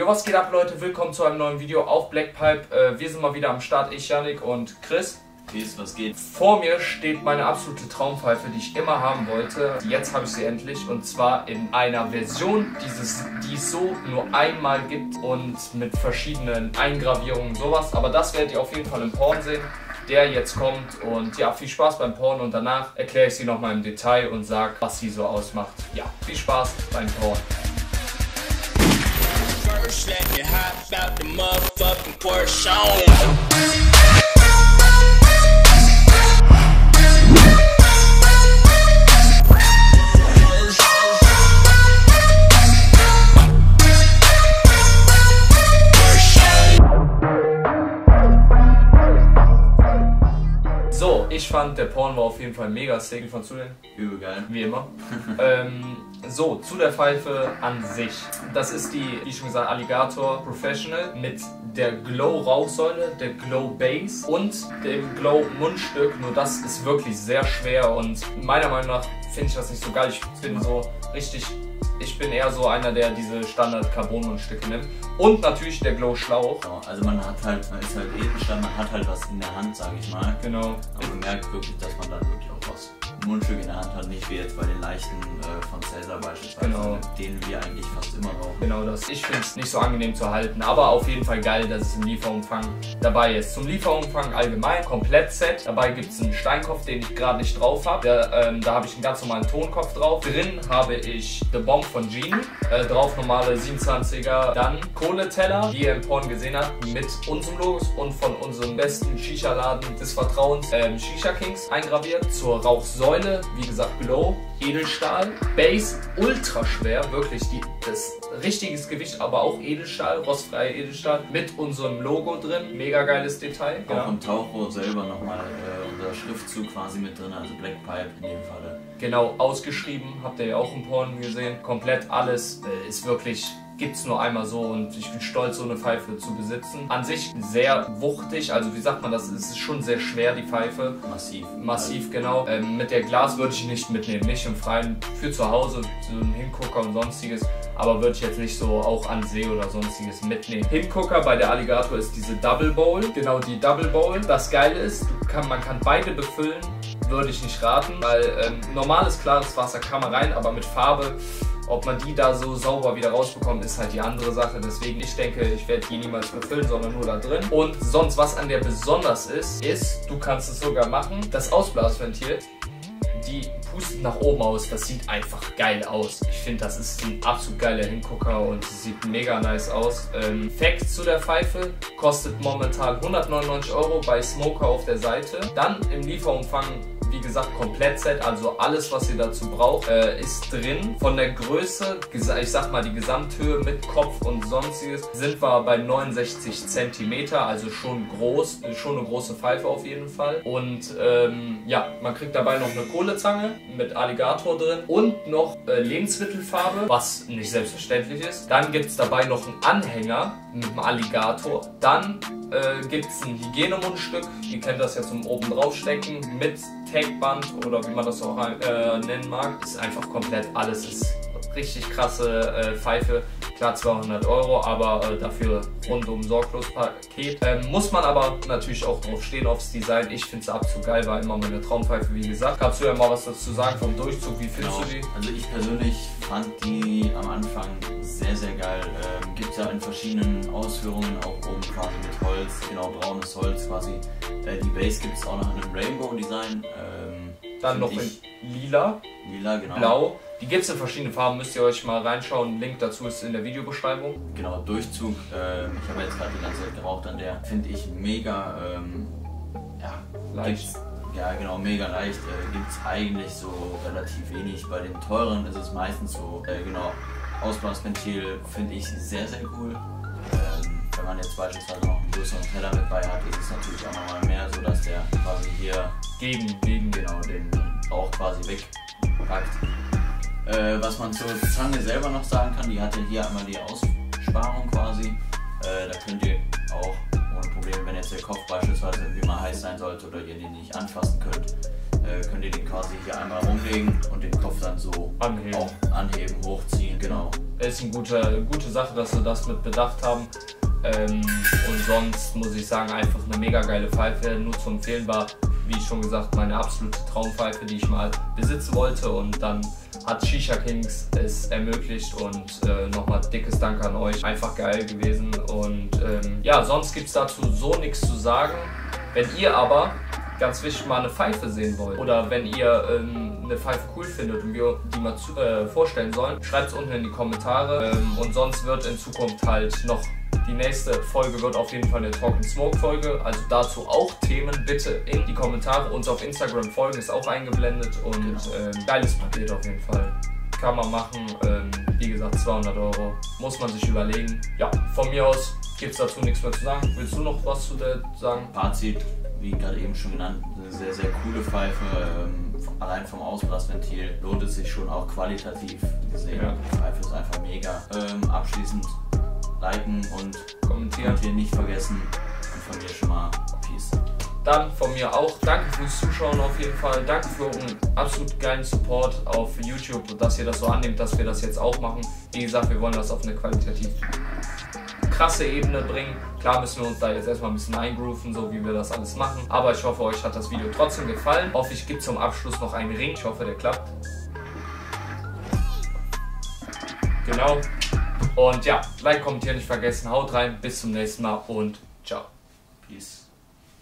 Jo, was geht ab, Leute? Willkommen zu einem neuen Video auf Blackpipe. Äh, wir sind mal wieder am Start, ich, Yannick und Chris. Peace, was geht? Vor mir steht meine absolute Traumpfeife, die ich immer haben wollte. Jetzt habe ich sie endlich und zwar in einer Version, dieses, die es so nur einmal gibt und mit verschiedenen Eingravierungen sowas. Aber das werdet ihr auf jeden Fall im Porn sehen, der jetzt kommt. Und ja, viel Spaß beim Porn und danach erkläre ich sie nochmal im Detail und sage, was sie so ausmacht. Ja, viel Spaß beim Porn. First, let me hop out the motherfucking Porsche ich fand, der Porn war auf jeden Fall mega sick. Wie fandst du den? Übel geil. Wie immer. ähm, so, zu der Pfeife an sich. Das ist die, wie schon gesagt, Alligator Professional mit der Glow Rauchsäule, der Glow Base und dem Glow Mundstück. Nur das ist wirklich sehr schwer und meiner Meinung nach finde ich das nicht so geil. Ich bin so richtig ich bin eher so einer, der diese Standard-Carbon-Mundstücke nimmt. Und natürlich der Glow Schlauch. Genau, also man hat halt, man ist halt Edelstahl, man hat halt was in der Hand, sag ich mal. Genau. Aber man merkt wirklich, dass man dann wirklich auch was Mundstück in der Hand hat, nicht wie jetzt bei den leichten äh, von Cäsar beispielsweise, Genau. mit denen wir eigentlich fast immer rauchen. Genau das. Ich finde es nicht so angenehm zu halten, aber auf jeden Fall geil, dass es im Lieferumfang dabei ist. Zum Lieferumfang allgemein, komplett Set. Dabei gibt es einen Steinkopf, den ich gerade nicht drauf habe. Ähm, da habe ich einen ganz normalen Tonkopf drauf. Drin habe ich The Bomb von Genie. Äh, drauf normale 27er. Dann Kohleteller, die ihr im Porn gesehen habt, mit unserem Logos und von unserem besten Shisha-Laden des Vertrauens, ähm, Shisha Kings, eingraviert. Zur Rauchsäule, wie gesagt, Glow, Edelstahl, Base, ultra schwer, wirklich die, das richtiges Gewicht, aber auch Edelstahl, rostfreie Edelstahl, mit unserem Logo drin. Mega geiles Detail. Auch Ja. im Tauchrohr selber nochmal äh, unser Schriftzug quasi mit drin, also Black Pipe in dem Falle. Genau, ausgeschrieben, habt ihr ja auch im Porn gesehen. Komplett alles äh, ist wirklich, gibt's nur einmal so und ich bin stolz, so eine Pfeife zu besitzen. An sich sehr wuchtig, also wie sagt man das, es ist schon sehr schwer, die Pfeife. Massiv. Massiv, genau. Ähm, mit der Glas würde ich nicht mitnehmen, nicht im Freien, für zu Hause, so ein Hingucker und sonstiges. Aber würde ich jetzt nicht so auch an See oder sonstiges mitnehmen. Hingucker bei der Alligator ist diese Double Bowl. Genau die Double Bowl. Das Geile ist, kann, man kann beide befüllen. Würde ich nicht raten, weil ähm, normales klares Wasser kann man rein, aber mit Farbe, ob man die da so sauber wieder rausbekommt, ist halt die andere Sache. Deswegen, ich denke, ich werde die niemals befüllen, sondern nur da drin. Und sonst, was an der besonders ist, ist, du kannst es sogar machen, das Ausblasventil die pustet nach oben aus. Das sieht einfach geil aus. Ich finde, das ist ein absolut geiler Hingucker und sieht mega nice aus. Ähm, Fact zu der Pfeife kostet momentan 199 Euro bei Smoker auf der Seite. Dann im Lieferumfang wie gesagt, Komplettset, also alles, was ihr dazu braucht, äh, ist drin. Von der Größe, ich sag mal die Gesamthöhe mit Kopf und sonstiges, sind wir bei 69 cm, also schon groß, schon eine große Pfeife auf jeden Fall. Und ähm, ja, man kriegt dabei noch eine Kohlezange mit Alligator drin und noch äh, Lebensmittelfarbe, was nicht selbstverständlich ist. Dann gibt es dabei noch einen Anhänger mit einem Alligator. Dann äh, gibt es ein Hygienemundstück, ihr kennt das ja zum oben draufstecken, mit Tagband oder wie man das auch äh, nennen mag. Ist einfach komplett alles, ist richtig krasse äh, Pfeife. Klar 200 Euro, aber äh, dafür rundum sorglos Paket. Ähm, muss man aber natürlich auch drauf stehen, aufs Design. Ich finde es absolut geil, war immer meine Traumpfeife, wie gesagt. Kannst du ja mal was dazu sagen vom Durchzug? Wie findest Genau. du die? Also ich persönlich fand die am Anfang sehr, sehr geil. Ähm, Gibt ja in verschiedenen Ausführungen, auch oben quasi mit Holz, genau braunes Holz quasi. Äh, die Base gibt es auch noch in einem Rainbow-Design. Ähm, Dann noch in lila, lila, genau. blau. Die gibt es in verschiedenen Farben, müsst ihr euch mal reinschauen. Link dazu ist in der Videobeschreibung. Genau, Durchzug. Ähm, ich habe jetzt gerade die ganze Zeit geraucht an der. Finde ich mega, ähm, ja, Leicht. Ja, genau, mega leicht. Äh, Gibt es eigentlich so relativ wenig. Bei den teuren ist es meistens so, äh, genau, Ausblasventil finde ich sehr, sehr cool. Ähm, wenn man jetzt beispielsweise noch einen größeren Teller mit bei hat, ist es natürlich auch nochmal mehr so, dass der quasi hier Gegen, gegen, genau den Rauch quasi wegpackt. Äh, was man zur Zange selber noch sagen kann, die hat ja hier einmal die Aussparung quasi. Äh, da könnt ihr auch ohne Probleme, wenn jetzt der Kopf beispielsweise irgendwie mal heiß sein sollte oder ihr den nicht anfassen könnt, äh, könnt ihr den quasi hier einmal rumlegen und den Kopf dann so Anheben. auch anheben, hochziehen, genau. ist eine gute, gute Sache, dass wir das mit bedacht haben. Ähm, und sonst muss ich sagen, einfach eine mega geile Pfeife, nur zu empfehlen war, wie schon gesagt, meine absolute Traumpfeife, die ich mal besitzen wollte und dann hat Shisha Kings es ermöglicht und äh, nochmal dickes Dank an euch. Einfach geil gewesen und ähm, ja, sonst gibt es dazu so nichts zu sagen. Wenn ihr aber ganz wichtig mal eine Pfeife sehen wollt oder wenn ihr ähm, eine Pfeife cool findet und wir die mal zu, äh, vorstellen sollen, schreibt es unten in die Kommentare ähm, und sonst wird in Zukunft halt noch die nächste Folge wird auf jeden Fall eine Talk and Smoke Folge, also dazu auch Themen bitte in die Kommentare. Uns auf Instagram folgen ist auch eingeblendet und ähm, geiles Paket auf jeden Fall. Kann man machen, ähm, wie gesagt 200 Euro, muss man sich überlegen. Ja, von mir aus gibt es dazu nichts mehr zu sagen. Willst du noch was zu der sagen? Fazit, wie gerade eben schon genannt, eine sehr, sehr coole Pfeife. Ähm, allein vom Ausblasventil lohnt es sich schon auch qualitativ gesehen. Ja. Die Pfeife ist einfach mega. Ähm, abschließend liken und Kommentieren. kommentieren nicht vergessen. Und von mir schon mal Peace. Dann von mir auch danke fürs Zuschauen auf jeden Fall. Danke für euren absolut geilen Support auf YouTube, dass ihr das so annehmt, dass wir das jetzt auch machen. Wie gesagt, wir wollen das auf eine qualitativ krasse Ebene bringen. Klar müssen wir uns da jetzt erstmal ein bisschen eingrooven, so wie wir das alles machen. Aber ich hoffe, euch hat das Video trotzdem gefallen. Hoffe, ich gebe zum Abschluss noch einen Ring. Ich hoffe, der klappt. Genau. Und ja, Like, kommentieren nicht vergessen. Haut rein. Bis zum nächsten Mal und ciao. Peace.